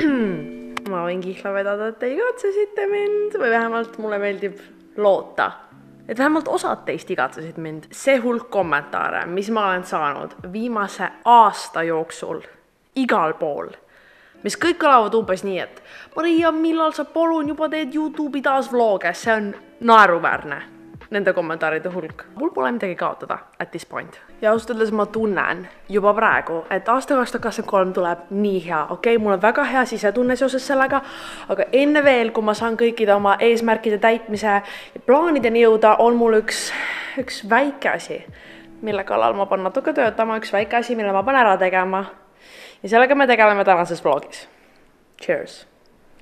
ma võin kihla vedada, et te igatsesite mind või vähemalt mulle meeldib loota, et vähemalt osad teist igatsesid mind. see hulk kommentaare, mis ma olen saanud viimase aasta jooksul igal pool, mis kõik kõlavad umbes nii, et Maria, millal sa palun juba teed Youtube'i taas vlog'e, see on naeruväärne nende kommentaaride hulk. mul pole midagi kaotada at this point. ja ausalt öeldes ma tunnen juba praegu, et aasta kaks tuhat kakskümmend kolm tuleb nii hea, okei okay,, mul on väga hea sisetunne seoses sellega, aga enne veel, kui ma saan kõikide oma eesmärkide täitmise plaanideni jõuda, on mul üks, üks väike asi, mille kallal ma pean natuke töötama, üks väike asi, mille ma pean ära tegema. ja sellega me tegeleme tänases vlogis. Cheers,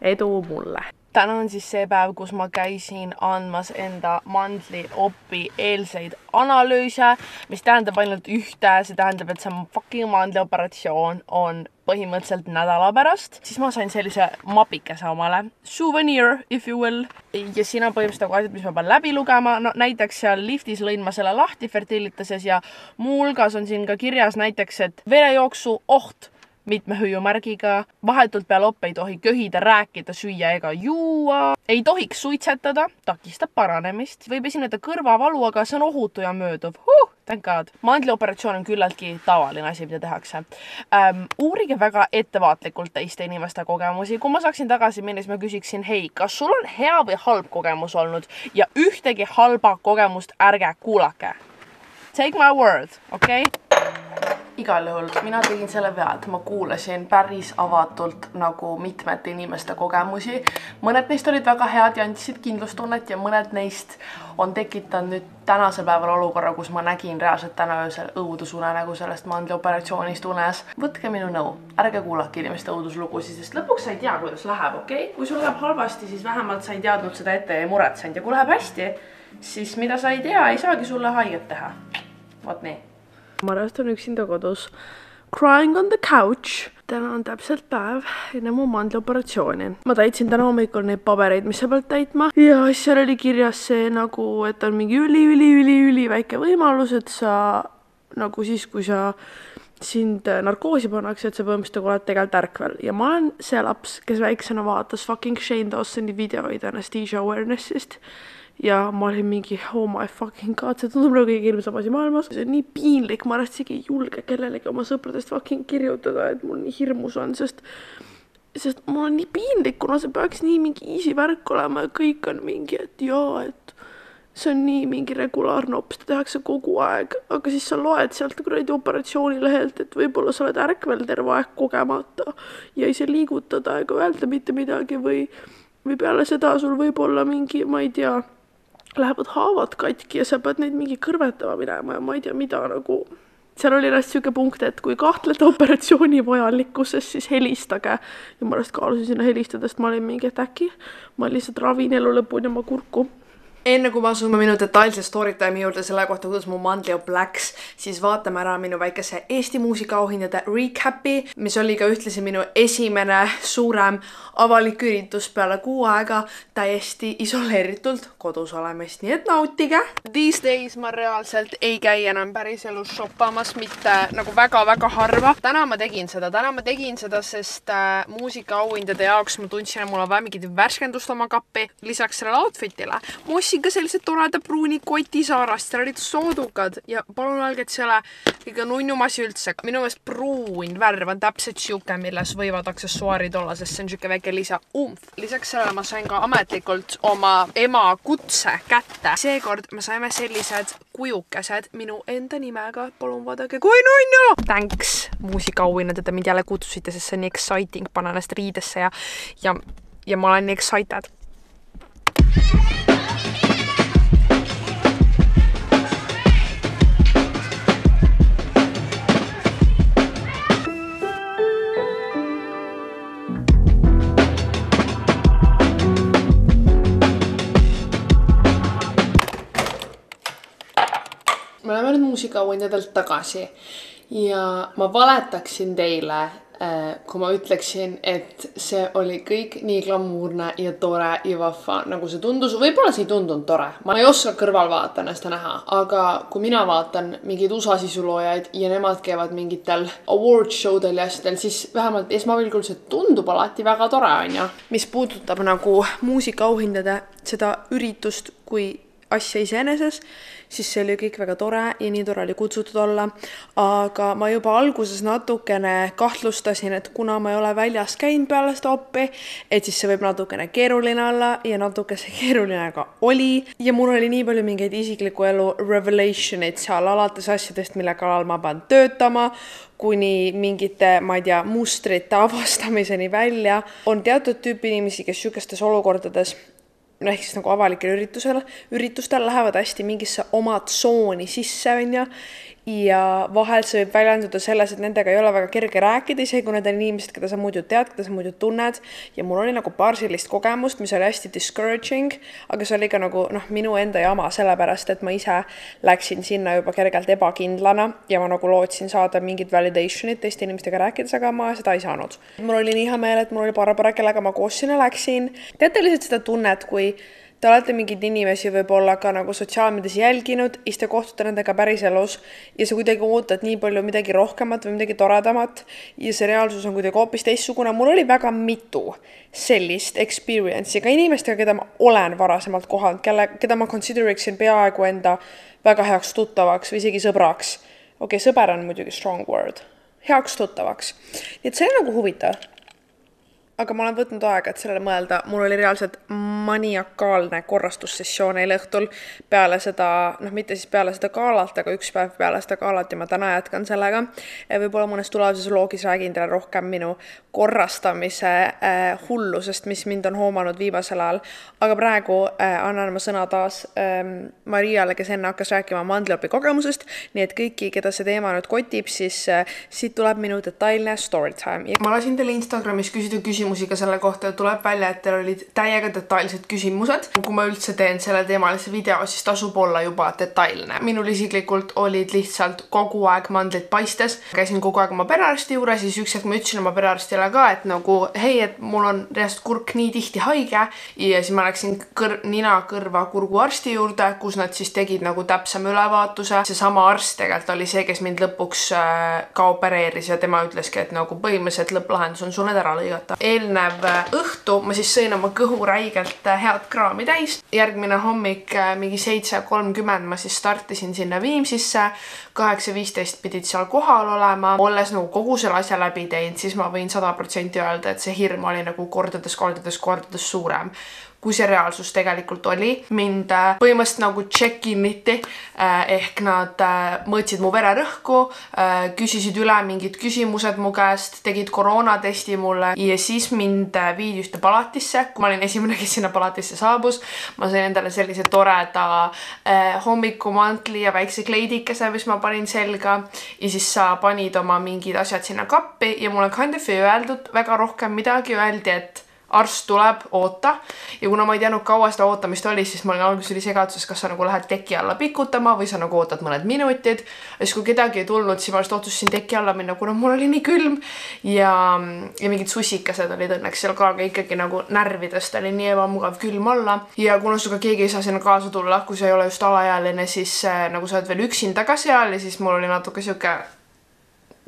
edu mulle täna on siis see päev, kus ma käisin andmas enda mandliopi eelseid analüüse, mis tähendab ainult ühte, see tähendab, et see fucking mandlioperatsioon on põhimõtteliselt nädala pärast, siis ma sain sellise mapikese omale, souvenir if you will. ja siin on põhimõtteliselt nagu asjad, mis ma pean läbi lugema, no näiteks seal liftis lõin ma selle lahti Fertilitases ja muuhulgas on siin ka kirjas näiteks, et verejooksu oht mitme hüüumärgiga, vahetult peale oppe ei tohi köhida, rääkida, süüa ega juua, ei tohiks suitsetada, takistab paranemist, võib esineda kõrvavalu, aga see on ohutu ja mööduv huh,. Thank God. mandlioperatsioon on küllaltki tavaline asi, mida tehakse ähm,. uurige väga ettevaatlikult teiste inimeste kogemusi. kui ma saaksin tagasi minna, siis ma küsiksin, hei, kas sul on hea või halb kogemus olnud ja ühtegi halba kogemust ärge kuulake. Take my word, okei okay?? Igal juhul mina tegin selle vea, et ma kuulasin päris avatult nagu mitmete inimeste kogemusi. mõned neist olid väga head ja andsid kindlustunnet ja mõned neist on tekitanud nüüd tänasel päeval olukorra, kus ma nägin reaalselt täna öösel õudusunenägu sellest mandlioperatsioonist unes. võtke minu nõu, ärge kuulake inimeste õuduslugusid, sest lõpuks sa ei tea, kuidas läheb, okei okay?. kui sul läheb halvasti, siis vähemalt sa ei teadnud seda ette ja ei muretsenud ja kui läheb hästi, siis mida sa ei tea, ei saagi sulle haiget teha. vot nii Marast on üksinda kodus. Crying on the couch. täna on täpselt päev enne mu mandlioperatsiooni. ma täitsin täna hommikul neid pabereid, mis sa pead täitma ja seal oli kirjas see nagu, et on mingi üli-üli-üli-üli väike võimalus, et sa nagu siis, kui sa sind narkoosi pannakse, et sa põhimõtteliselt nagu oled tegelikult ärkvel ja ma olen see laps, kes väiksena vaatas fucking Shane Dawsoni videoid Anesthesia Awareness'ist ja ma olin mingi oh my fucking god, see tundub nagu kõige hirmsam asi maailmas. see on nii piinlik, ma pärast isegi ei julge kellelegi oma sõpradest fucking kirjutada, et mul nii hirmus on, sest sest mul on nii piinlik, kuna see peaks nii mingi easy värk olema ja kõik on mingi, et jaa, et see on nii mingi regulaarne op, seda tehakse kogu aeg, aga siis sa loed sealt kuradi operatsioonilehelt, et võib-olla sa oled ärkvel terve aeg kogemata ja ei saa liigutada ega öelda mitte midagi või või peale seda sul võib olla mingi, ma ei tea lähevad haavad katki ja sa pead neid mingi kõrvetama minema ja ma ei tea, mida nagu seal oli vast niisugune punkt, et kui kahtlete operatsiooni vajalikkuses, siis helistage. ja ma alles kaalusin sinna helistada, sest ma olin mingi, et äkki ma lihtsalt ravin elu lõpuni oma kurku enne kui me asume minu detailse story time'i juurde selle kohta, kuidas mu mandliop läks, siis vaatame ära minu väikese Eesti muusikaauhindade recap'i, mis oli ka ühtlasi minu esimene suurem avalik üritus peale kuu aega täiesti isoleeritult kodus olemist, nii et nautige. These days ma reaalselt ei käi enam päriselus shoppamas, mitte nagu väga-väga harva. täna ma tegin seda, täna ma tegin seda, sest äh, muusikaauhindade jaoks ma tundsin, et mul on vaja mingit värskendust oma kappi lisaks sellele outfit'ile. ma ostsin ka sellise toreda pruuni koti Saarast, seal olid soodukad ja palun öelge, et see ei ole kõige nunnum asi üldse. minu meelest pruun värv on täpselt sihuke, milles võivad aksessuaarid olla, sest see on sihuke väike lisaumf. lisaks sellele ma sain ka ametlikult oma ema kutse kätte. seekord me saime sellised kujukesed minu enda nimega. palun vaadake, kui nunnu! Thanks muusikaauhinnad, et te mind jälle kutsusite, sest see on nii exciting panna ennast riidesse ja, ja, ja ma olen nii excited. Nüüd muusikaauhindadelt tagasi. Ja ma valetaksin teile, Äh, kui ma ütleksin, et see oli kõik nii glamuurne ja tore ja vahva, nagu see tundus, võib-olla see ei tundunud tore, ma ei oska kõrvalvaatajana seda näha, aga kui mina vaatan mingeid USA sisuloojaid ja nemad käivad mingitel award show del ja asjadel, siis vähemalt esmapilgul see tundub alati väga tore, onju. mis puudutab nagu muusikaauhindade seda üritust kui asja iseeneses, siis see oli kõik väga tore ja nii tore oli kutsutud olla. aga ma juba alguses natukene kahtlustasin, et kuna ma ei ole väljas käinud peale seda oppi, et siis see võib natukene keeruline olla ja natuke see keeruline ka oli. ja mul oli nii palju mingeid isikliku elu revelation'id seal, alates asjadest, mille kallal ma pean töötama, kuni mingite, ma ei tea, mustrite avastamiseni välja. on teatud tüüpi inimesi, kes sihukestes olukordades no ehk siis nagu avalikel üritusel, üritustel lähevad hästi mingisse oma tsooni sisse, on ju, ja vahel see võib väljenduda selles, et nendega ei ole väga kerge rääkida, isegi kui need on inimesed, keda sa muidu tead, keda sa muidu tunned. ja mul oli nagu paar sellist kogemust, mis oli hästi discouraging, aga see oli ka nagu noh, minu enda jama, sellepärast et ma ise läksin sinna juba kergelt ebakindlana ja ma nagu lootsin saada mingit validation'it teiste inimestega rääkides, aga ma seda ei saanud. mul oli nii hea meel, et mul oli Barbara, kellega ma koos sinna läksin. teate lihtsalt seda tunnet, kui te olete mingeid inimesi võib-olla ka nagu sotsiaalmeedias jälginud, siis te kohtute nendega päriselus ja sa kuidagi ootad nii palju midagi rohkemat või midagi toredamat ja see reaalsus on kuidagi hoopis teistsugune. mul oli väga mitu sellist experience'i ka inimestega, keda ma olen varasemalt kohanud, kelle, keda ma consider iksin peaaegu enda väga heaks tuttavaks või isegi sõbraks. okei okay,, sõber on muidugi strong word, heaks tuttavaks. nii et see on nagu huvitav aga ma olen võtnud aega, et sellele mõelda, mul oli reaalselt maniakaalne korrastussessioon eile õhtul peale seda, noh, mitte siis peale seda galat, aga üks päev peale seda galat ja ma täna jätkan sellega. võib-olla mõnes tulevases loogis räägin teile rohkem minu korrastamise äh, hullusest, mis mind on hoomanud viimasel ajal. aga praegu äh, annan ma sõna taas ähm, Mariale, kes enne hakkas rääkima mandliopi kogemusest, nii et kõiki, keda see teema nüüd kotib, siis äh, siit tuleb minu detailne story time. ma lasin teile Instagramis küsida küsimusi küsimusi ka selle kohta ja tuleb välja, et teil olid täiega detailsed küsimused. kui ma üldse teen selleteemalise video, siis tasub olla juba detailne. minul isiklikult olid lihtsalt kogu aeg mandlid paistes. käisin kogu aeg oma perearsti juures siis üks hetk ma ütlesin oma perearstile ka, et nagu hei, et mul on reaalselt kurk nii tihti haige ja siis ma läksin kõr-, nina, kõrva, kurguarsti juurde, kus nad siis tegid nagu täpsema ülevaatuse. seesama arst tegelikult oli see, kes mind lõpuks äh, ka opereeris ja tema ütleski, et nagu põhimõtteliselt lõpplahendus on sul need ära lõigata e eelnev äh, õhtu ma siis sõin oma kõhu räigelt äh, head kraami täis. järgmine hommik äh, mingi seitse kolmkümmend ma siis startisin sinna Viimsisse. kaheksa viisteist pidid seal kohal olema. olles nagu kogu selle asja läbi teinud, siis ma võin sada protsenti öelda, et see hirm oli nagu kordades, kordades, kordades suurem kui see reaalsus tegelikult oli. mind äh, põhimõtteliselt nagu check-in iti äh, ehk nad äh, mõõtsid mu vererõhku, küsisid üle mingid küsimused mu käest, tegid koroonatesti mulle ja siis mind viidi ühte palatisse, kui ma olin esimene, kes sinna palatisse saabus. ma sain endale sellise toreda hommikumantli ja väikse kleidikese, mis ma panin selga ja siis sa panid oma mingid asjad sinna kappi ja mulle kind of ei öeldud väga rohkem midagi, öeldi, et arst tuleb, oota. ja kuna ma ei teadnud, kaua seda ootamist oli, siis ma olin alguses oli segaduses, kas sa nagu lähed teki alla pikutama või sa nagu ootad mõned minutid. ja siis, kui kedagi ei tulnud, siis ma just otsustasin teki alla minna, kuna mul oli nii külm. ja, ja mingid sussikesed olid õnneks seal ka, aga ikkagi nagu närvidest oli nii ebamugav külm olla. ja kuna sinuga keegi ei saa sinna kaasa tulla, kui sa ei ole just alaealine, siis äh, nagu sa oled veel üksinda ka seal ja siis mul oli natuke sihuke,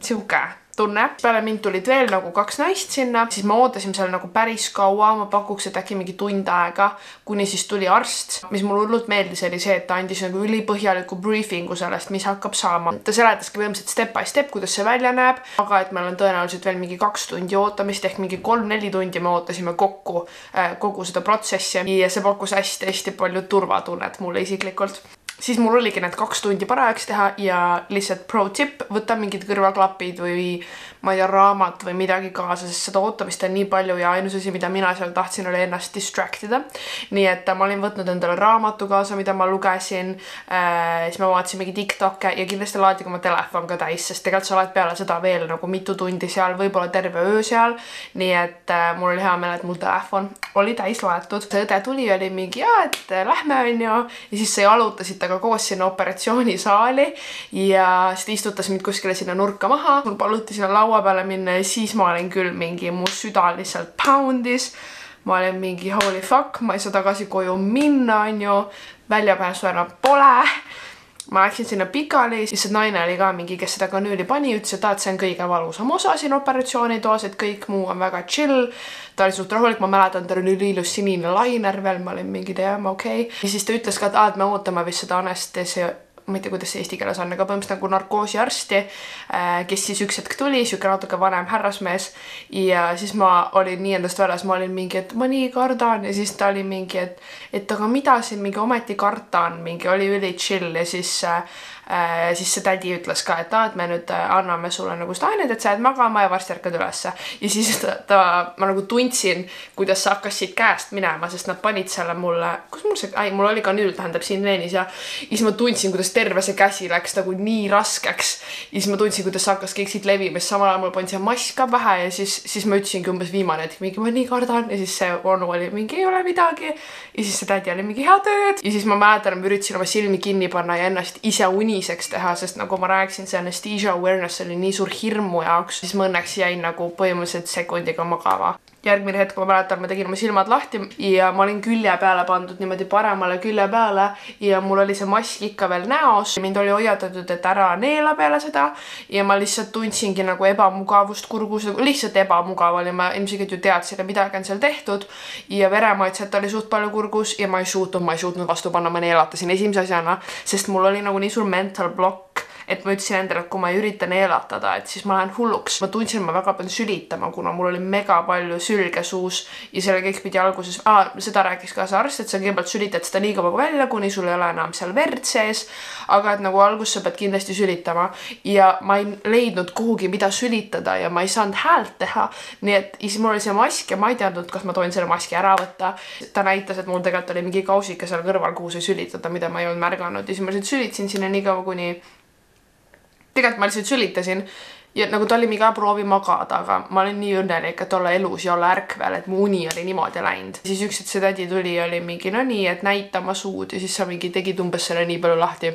sihuke tunne. peale mind tulid veel nagu kaks naist sinna, siis me ootasime seal nagu päris kaua, ma pakuks, et äkki mingi tund aega, kuni siis tuli arst. mis mulle hullult meeldis, oli see, et ta andis nagu ülipõhjaliku briefing'u sellest, mis hakkab saama. ta seletaski põhimõtteliselt step by step, kuidas see välja näeb, aga et meil on tõenäoliselt veel mingi kaks tundi ootamist ehk mingi kolm-neli tundi me ootasime kokku äh, kogu seda protsessi ja see pakkus hästi-hästi palju turvatunnet mulle isiklikult siis mul oligi need kaks tundi parajaks teha ja lihtsalt pro tip, võta mingid kõrvaklapid või ma ei tea, raamat või midagi kaasa, sest seda ootamist on nii palju ja ainus asi, mida mina seal tahtsin, oli ennast distract ida. nii et ma olin võtnud endale raamatu kaasa, mida ma lugesin äh,, siis ma vaatasin mingeid Tiktok'e ja kindlasti laadige oma telefon ka täis, sest tegelikult sa oled peale seda veel nagu mitu tundi seal, võib-olla terve öö seal. nii et äh, mul oli hea meel, et mul telefon oli täis loetud. see õde tuli, oli mingi, jaa, et lähme, onju. ja siis sa jalutasid temaga temaga koos sinna operatsioonisaali ja siis ta istutas mind kuskile sinna nurka maha, mul paluti sinna laua peale minna ja siis ma olin küll mingi, mu süda lihtsalt poundis. Ma olin mingi holy fuck, ma ei saa tagasi koju minna, onju, väljapääsu enam pole ma läksin sinna pikali, siis see naine oli ka mingi, kes seda kanüüli pani, ütles, et et see on kõige valusam osa siin operatsioonitoas, et kõik muu on väga chill. ta oli suht rahulik, ma mäletan, tal oli üliilus sinine lainer veel, ma olin mingi, tead, okei okay.. ja siis ta ütles ka, et aa, et me ootame vist seda anesteesia ma ei tea, kuidas see eesti keeles on, aga põhimõtteliselt nagu narkoosiarsti, äh, kes siis üks hetk tuli, sihuke natuke vanem härrasmees. ja siis ma olin nii endast väljas, ma olin mingi, et ma nii kardan ja siis ta oli mingi, et, et aga mida siin mingi ometi karta on, mingi oli üli chill ja siis äh, siis see tädi ütles ka, et aa, et me nüüd äh, anname sulle nagu seda ainet, et sa jääd magama ja varsti ärkad ülesse. ja siis ta, ta, ma nagu tundsin, kuidas see hakkas siit käest minema, sest nad panid selle mulle, kus mul see, ai, mul oli kanüül, tähendab siin veenis ja siis ma tundsin, kuidas terve see käsi läks nagu nii raskeks. ja siis ma tundsin, kuidas see hakkas kõik siit levima, siis samal ajal mul pandi see mask ka pähe ja siis, siis ma ütlesingi umbes viimane hetk mingi, ma nii kardan ja siis see onu oli mingi, ei ole midagi. ja siis see tädi oli mingi head ööd ja siis ma mäletan, ma üritasin oma silmi kinni panna ja ennast ise uni uniseks teha, sest nagu ma rääkisin, see anesthesia awareness oli nii suur hirm mu jaoks, siis ma õnneks jäin nagu põhimõtteliselt sekundiga magama järgmine hetk ma mäletan, ma tegin oma silmad lahti ja ma olin külje peale pandud niimoodi paremale külje peale ja mul oli see mask ikka veel näos. mind oli hoiatatud, et ära neela peale seda ja ma lihtsalt tundsingi nagu ebamugavust kurgus, nagu lihtsalt ebamugav oli, ma ilmselgelt ju teadsin, et midagi on seal tehtud ja veremaitset oli suht palju kurgus ja ma ei suutnud, ma ei suutnud vastu panna, ma neelatasin esimese asjana, sest mul oli nagu nii suur mental block et ma ütlesin endale, et kui ma ei ürita neelatada, et siis ma lähen hulluks. ma tundsin, et ma väga pean sülitama, kuna mul oli mega palju sülge suus ja selle kõik pidi alguses ah,, seda rääkis ka see arst, et sa kõigepealt sülitad seda nii kaua välja, kuni sul ei ole enam seal verd sees. aga et nagu alguses sa pead kindlasti sülitama ja ma ei leidnud kuhugi, mida sülitada ja ma ei saanud häält teha. nii et siis mul oli see mask ja ma ei teadnud, kas ma tohin selle maski ära võtta. ta näitas, et mul tegelikult oli mingi kausike seal kõrval, kuhu sai sülitada, mida ma ei olnud märganud ja siis ma lihtsalt sülitasin sinna nii kaua, kuni tegelikult ma lihtsalt sülitasin ja nagu ta oli mingi, proovi magada, aga ma olin nii õnnelik, et olla elus ja olla ärkvel, et mu uni oli niimoodi läinud. siis üks hetk see tädi tuli ja oli mingi no nii, et näita oma suud ja siis sa mingi tegid umbes selle nii palju lahti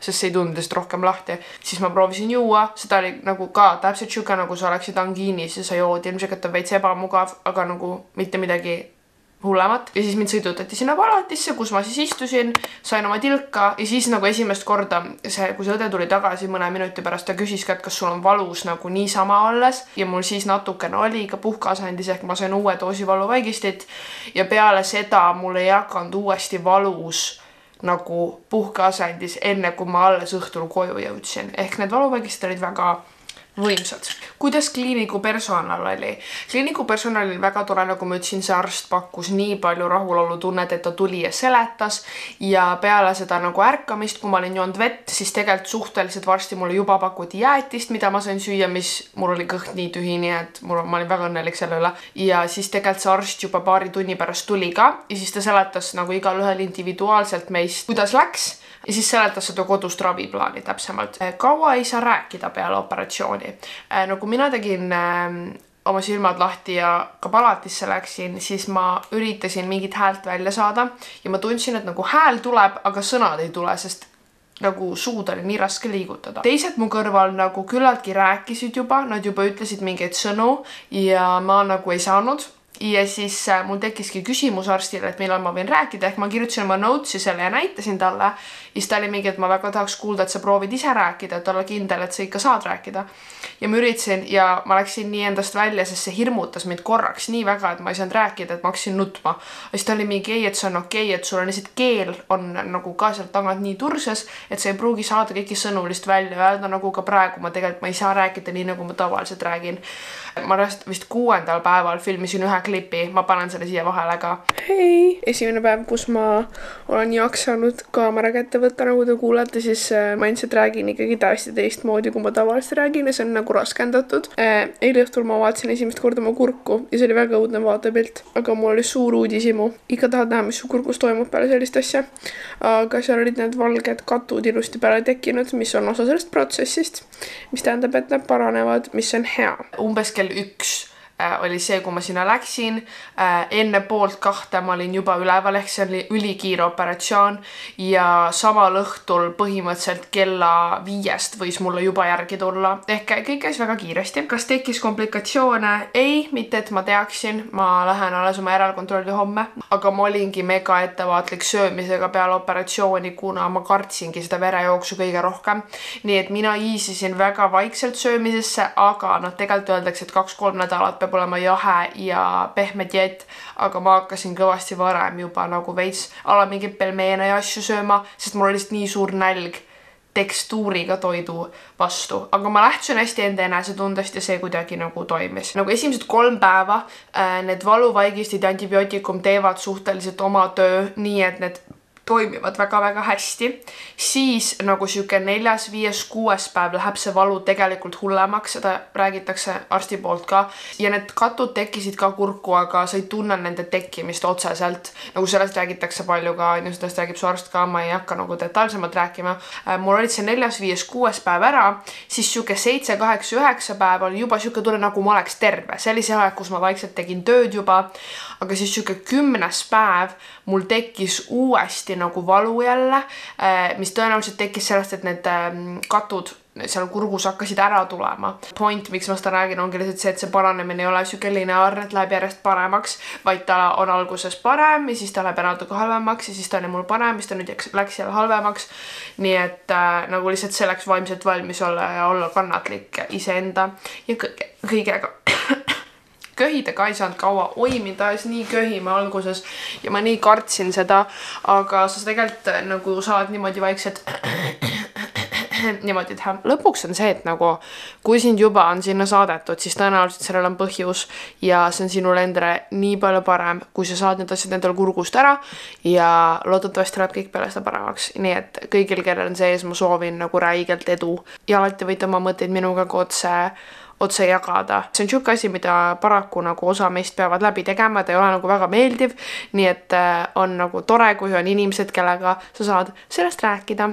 sest see ei tulnud lihtsalt rohkem lahti. siis ma proovisin juua, seda oli nagu ka täpselt sihuke, nagu sa oleksid angiinis ja sa jood, ilmselgelt on veits ebamugav, aga nagu mitte midagi hullemat ja siis mind sõidutati sinna palatisse, kus ma siis istusin, sain oma tilka ja siis nagu esimest korda see, kui see õde tuli tagasi mõne minuti pärast, ta küsis ka, et kas sul on valus nagu niisama alles. Ja mul siis natukene oli ka puhkeasendis ehk ma sain uue doosi valuvaigistit ja peale seda mul ei hakanud uuesti valus nagu puhkeasendis, enne kui ma alles õhtul koju jõudsin, ehk need valuvaigistid olid väga võimsad. kuidas kliiniku personal oli? kliiniku personal oli väga tore, nagu ma ütlesin, see arst pakkus nii palju rahulolutunnet, et ta tuli ja seletas ja peale seda nagu ärkamist, kui ma olin joonud vett, siis tegelikult suhteliselt varsti mulle juba pakuti jäätist, mida ma sain süüa, mis mul oli kõht nii tühi, nii et mul, ma olin väga õnnelik selle üle. ja siis tegelikult see arst juba paari tunni pärast tuli ka ja siis ta seletas nagu igalühel individuaalselt meist, kuidas läks ja siis seletas seda kodust raviplaani täpsemalt. kaua ei saa rääkida peale operatsiooni. Äh, no kui mina tegin ähm, oma silmad lahti ja ka palatisse läksin, siis ma üritasin mingit häält välja saada ja ma tundsin, et nagu hääl tuleb, aga sõnad ei tule, sest nagu suud oli nii raske liigutada. teised mu kõrval nagu küllaltki rääkisid juba, nad juba ütlesid mingeid sõnu ja ma nagu ei saanud ja siis äh, mul tekkiski küsimus arstile, et millal ma võin rääkida, ehk ma kirjutasin oma notes'i selle ja näitasin talle. Siis ta oli mingi, et ma väga tahaks kuulda, et sa proovid ise rääkida, et olla kindel, et sa ikka saad rääkida. ja ma üritasin ja ma läksin nii endast välja, sest see hirmutas mind korraks nii väga, et ma ei saanud rääkida, et ma hakkasin nutma. siis ta oli mingi ei, et see on okei okay,, et sul on lihtsalt keel on nagu ka sealt tagant nii turses, et sa ei pruugi saada kõiki sõnu lihtsalt välja öelda, nagu ka praegu ma tegelikult ma ei saa rääkida nii, nagu ma tavaliselt räägin. ma vist kuuendal päeval filmisin ühe klipi, ma panen selle siia vahele ka. hei, esimene päev, kus ma olen jaksanud kaamera kätte võtta, nagu te kuulete, siis äh, ma endiselt räägin ikkagi täiesti teistmoodi, kui ma tavaliselt räägin ja see on nagu raskendatud. Äh, eile õhtul ma vaatasin esimest korda oma kurku ja see oli väga õudne vaatepilt, aga mul oli suur uudishimu. ikka tahad näha, mis su kurgus toimub peale sellist asja. aga seal olid need valged katud ilusti peale tekkinud, mis on osa sellest protsessist, mis tähendab, et nad paranevad, mis on hea. umbes kell üks oli see, kui ma sinna läksin äh,. enne poolt kahte ma olin juba üleval, ehk see oli ülikiire operatsioon ja samal õhtul põhimõtteliselt kella viiest võis mulle juba järgi tulla, ehk kõik käis väga kiiresti. kas tekkis komplikatsioone? ei, mitte et ma teaksin, ma lähen alles oma järelkontrolli homme, aga ma olingi mega ettevaatlik söömisega peale operatsiooni, kuna ma kartsingi seda verejooksu kõige rohkem. nii et mina iisisin väga vaikselt söömisesse, aga noh, tegelikult öeldakse, et kaks-kolm nädalat peab olema jahe ja pehme dieet, aga ma hakkasin kõvasti varem juba nagu veits ala mingeid pelmeene ja asju sööma, sest mul oli lihtsalt nii suur nälg tekstuuriga toidu vastu, aga ma lähtusin hästi enda enesetundest ja see kuidagi nagu toimis. nagu esimesed kolm päeva äh, need valuvaigistid ja antibiootikum teevad suhteliselt oma töö, nii et need toimivad väga-väga hästi, siis nagu sihuke neljas, viies, kuues päev läheb see valu tegelikult hullemaks, seda räägitakse arsti poolt ka. ja need katud tekkisid ka kurku, aga sa ei tunne nende tekkimist otseselt. nagu sellest räägitakse palju ka, on ju, sellest räägib su arst ka, ma ei hakka nagu detailsemalt rääkima. mul olid see neljas, viies, kuues päev ära, siis sihuke seitse, kaheksa, üheksa päeva oli juba sihuke tunne, nagu ma oleks terve. see oli see aeg, kus ma vaikselt tegin tööd juba. aga siis sihuke kümnes päev mul tekkis uuesti nagu valu jälle, äh, mis tõenäoliselt tekkis sellest, et need ähm, katud seal kurgus hakkasid ära tulema. point, miks ma seda räägin, ongi lihtsalt see, et see paranemine ei ole sihuke lineaarne, et läheb järjest paremaks, vaid ta on alguses parem ja siis ta läheb natuke halvemaks ja siis ta oli mul parem, siis ta nüüd läks jälle halvemaks. nii et äh, nagu lihtsalt selleks vaimselt valmis olla ja olla kannatlik iseenda ja kõige, kõigega köhida ka ei saanud kaua, oi mind ajas nii köhima alguses ja ma nii kartsin seda, aga sa tegelikult äh, nagu saad niimoodi vaikselt niimoodi teha. lõpuks on see, et nagu kui sind juba on sinna saadetud, siis tõenäoliselt sellel on põhjus ja see on sinule endale nii palju parem, kui sa saad need asjad endale kurgust ära ja loodetavasti läheb kõik peale seda paremaks. nii et kõigil, kellel on see ees, ma soovin nagu räigelt edu ja alati võite oma mõtteid minuga ka otse otse jagada. see on niisugune asi, mida paraku nagu osa meist peavad läbi tegema, ta ei ole nagu väga meeldiv. nii et äh, on nagu tore, kui on inimesed, kellega sa saad sellest rääkida.